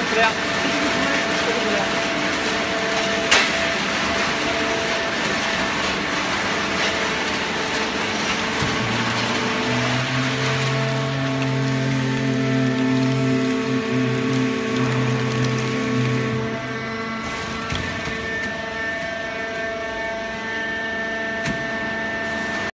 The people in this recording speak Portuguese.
completo.